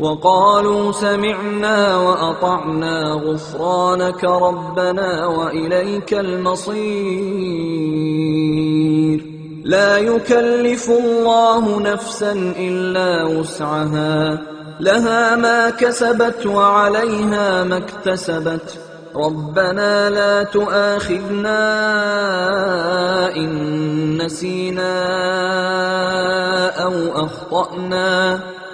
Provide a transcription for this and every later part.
وقالوا سمعنا وأطعنا غفرانك ربنا وإليك المصير. لا يكلف الله نفسا إلا وسعها. لها ما كسبت وعليها ما اكتسبت. ربنا لا تؤاخذنا إن نسينا أو أخطأنا.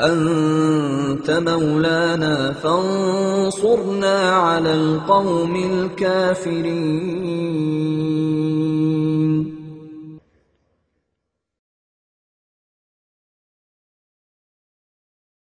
أنت مولانا فانصرنا على القوم الكافرين.